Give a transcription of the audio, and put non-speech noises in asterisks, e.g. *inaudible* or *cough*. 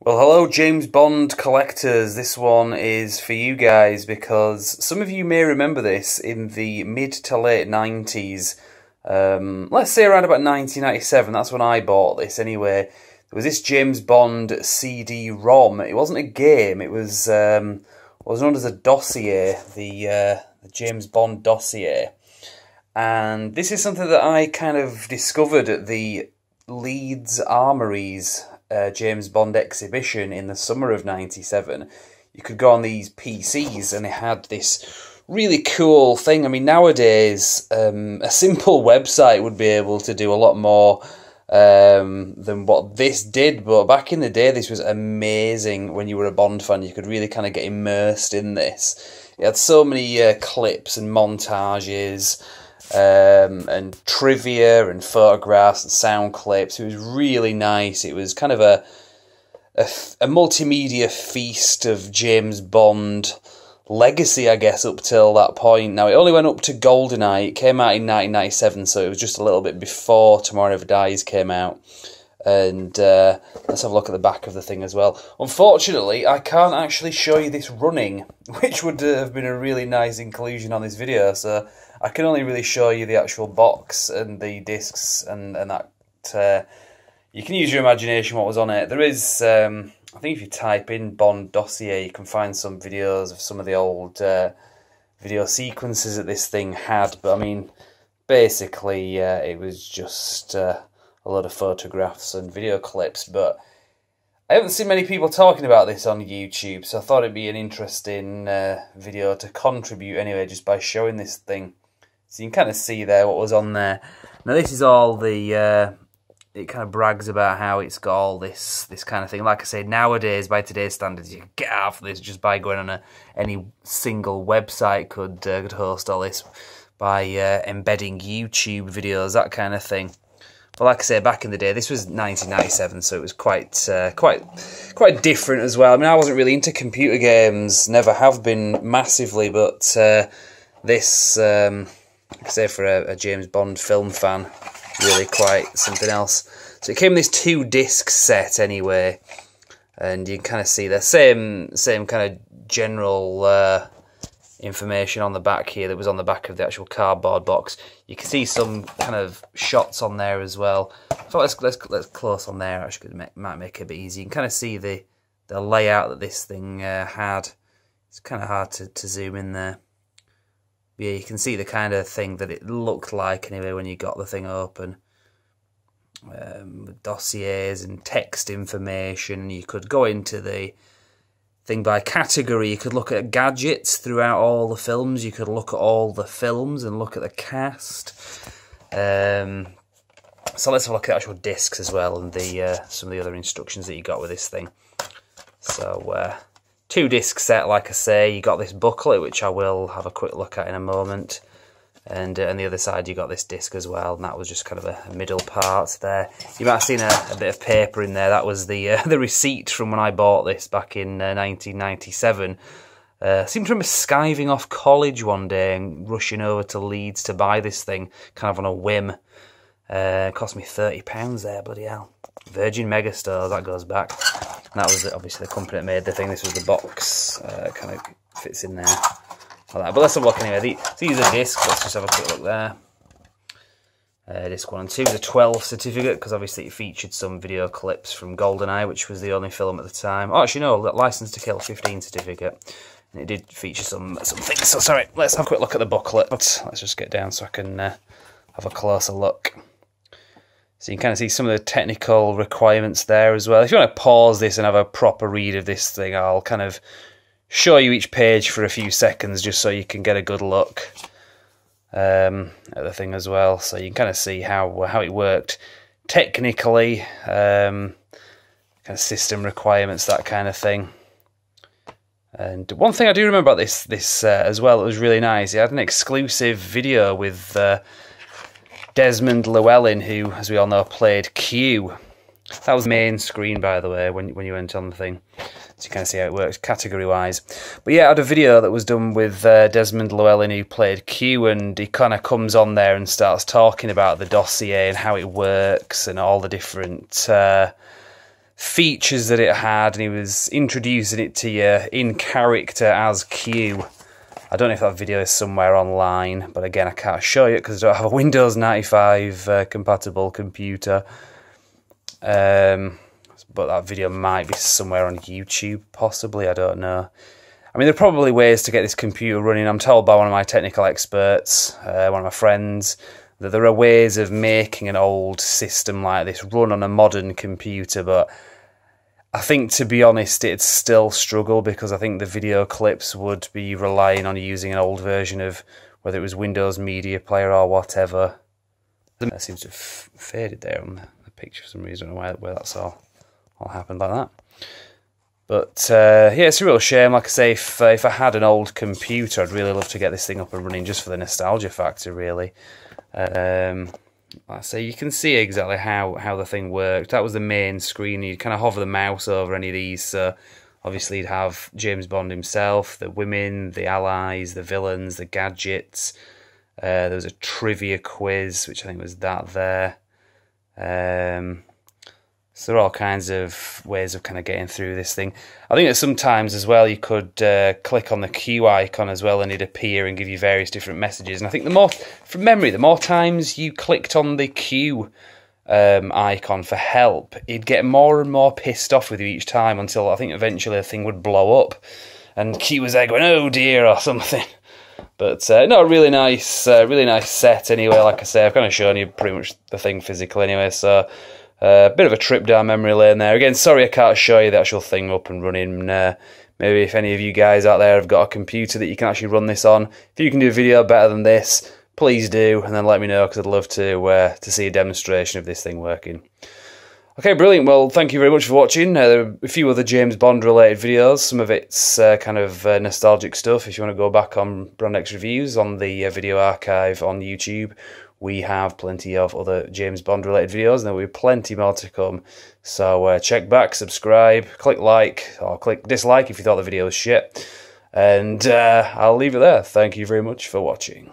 Well, hello, James Bond collectors. This one is for you guys because some of you may remember this in the mid to late 90s. Um, let's say around about 1997, that's when I bought this anyway. There was this James Bond CD ROM. It wasn't a game, it was um, was known as a dossier, the, uh, the James Bond dossier. And this is something that I kind of discovered at the Leeds Armouries uh, James Bond exhibition in the summer of 97, you could go on these PCs and it had this really cool thing. I mean, nowadays, um, a simple *laughs* website would be able to do a lot more um, than what this did. But back in the day, this was amazing. When you were a Bond fan, you could really kind of get immersed in this. It had so many uh, clips and montages um, and trivia and photographs and sound clips. It was really nice. It was kind of a, a, a multimedia feast of James Bond legacy, I guess, up till that point. Now, it only went up to GoldenEye. It came out in 1997, so it was just a little bit before Tomorrow Never Dies came out. And uh, let's have a look at the back of the thing as well. Unfortunately, I can't actually show you this running, *laughs* which would have been a really nice inclusion on this video. So I can only really show you the actual box and the discs and and that. Uh, you can use your imagination what was on it. There is, um, I think, if you type in Bond dossier, you can find some videos of some of the old uh, video sequences that this thing had. But I mean, basically, uh, it was just uh, a lot of photographs and video clips. But I haven't seen many people talking about this on YouTube, so I thought it'd be an interesting uh, video to contribute anyway, just by showing this thing. So you can kind of see there what was on there. Now this is all the. Uh, it kind of brags about how it's got all this this kind of thing. Like I say, nowadays by today's standards, you get out of this just by going on a any single website could uh, could host all this by uh, embedding YouTube videos, that kind of thing. But like I say, back in the day, this was 1997, so it was quite uh, quite quite different as well. I mean, I wasn't really into computer games, never have been massively, but uh, this. Um, like I say, for a, a, James Bond film fan, really quite something else. So it came in this two disc set anyway, and you can kind of see the same same kind of general uh, information on the back here that was on the back of the actual cardboard box. You can see some kind of shots on there as well. So let's let's let's close on there. Actually, make, might make it a bit easy. You can kind of see the the layout that this thing uh, had. It's kind of hard to, to zoom in there yeah, you can see the kind of thing that it looked like anyway when you got the thing open. Um, dossiers and text information. You could go into the thing by category. You could look at gadgets throughout all the films. You could look at all the films and look at the cast. Um, so let's have a look at the actual discs as well and the uh, some of the other instructions that you got with this thing. So uh, two disc set, like I say. You got this booklet, which I will have a quick look at in a moment. And uh, on the other side, you got this disc as well, and that was just kind of a, middle part there. You might have seen a, a, bit of paper in there. That was the uh, *laughs* the receipt from when I bought this back in uh, 1997. Uh, seem to remember skiving off college one day and rushing over to Leeds to buy this thing, kind of on a whim. Uh, cost me £30 there, bloody hell. Virgin Megastore, that goes back. And that was obviously the company that made the thing. This was the box, uh, kind of fits in there. That. But let's have a look anyway. These are discs. Let's just have a quick look there. Uh, disc 1 and 2 is a 12 certificate because obviously it featured some video clips from GoldenEye, which was the only film at the time. Oh, actually, no, Licence to Kill 15 certificate. And it did feature some, some things. So, sorry, let's have a quick look at the booklet. Let's just get down so I can uh, have a closer look. So you can kind of see some of the technical requirements there as well. If you want to pause this and have a proper read of this thing, I'll kind of show you each page for a few seconds just so you can get a good look um, at the thing as well. So you can kind of see how how it worked technically, um, kind of system requirements, that kind of thing. And one thing I do remember about this this uh, as well, it was really nice. It had an exclusive video with. Uh, Desmond Llewellyn, who, as we all know, played Q. That was the main screen, by the way, when when you went on the thing. So you kind of see how it works category wise. But yeah, I had a video that was done with uh, Desmond Llewellyn, who played Q, and he kind of comes on there and starts talking about the dossier and how it works and all the different. Uh, features that it had, and he was introducing it to you in character as Q. I don't know if that video is somewhere online, but again, I can't show you because I don't have a *laughs* Windows 95 uh, compatible computer. Um, but that video might be somewhere on YouTube, possibly. I don't know. I mean, there are probably ways to get this computer running. I'm told by one of my technical experts, uh, one of my friends, that there are ways of making an old system like this run on a modern computer, but I think, to be honest, it'd still struggle because I think the video clips would be relying on using an old version of whether it was Windows Media Player or whatever. That seems to have faded there on the picture for some reason. I don't know where that's all, all happened like that. But uh, yeah, it's a real shame. Like I say, if, uh, if I had an old computer, I'd really love to get this thing up and running just for the nostalgia factor, really. Um, like I say, you can see exactly how, how the thing worked. That was the main screen. You'd kind of hover the mouse over any of these. So obviously, you'd have James Bond himself, the women, the allies, the villains, the gadgets. Uh, there was a trivia quiz, which I think was that there. Um, so there are all kinds of ways of kind of getting through this thing. I think that sometimes as well you could uh, click on the Q icon as well and it'd appear and give you various different messages. And I think the more, from memory, the more times you clicked on the Q um, icon for help, it'd get more and more pissed off with you each time until I think eventually the thing would blow up and Q was there going, oh dear, or something. But uh, no, really nice, uh, really nice set anyway. Like I say, I've kind of shown you pretty much the thing physical anyway, so a uh, bit of a trip down memory lane there. Again, sorry I can't show you the actual thing up and running. Uh, maybe if any of you guys out there have got a computer that you can actually run this on, if you can do a video better than this, please do, and then let me know because I'd love to uh, to see a demonstration of this thing working. Okay, brilliant. Well, thank you very much for watching. Uh, there are a few other James Bond related videos. Some of it's uh, kind of uh, nostalgic stuff. If you want to go back on Brand X reviews on the uh, video archive on YouTube, we have plenty of other James Bond related videos, and there will be plenty more to come. So uh, check back, subscribe, click like, or click dislike if you thought the video was shit. And uh, I'll leave it there. Thank you very much for watching.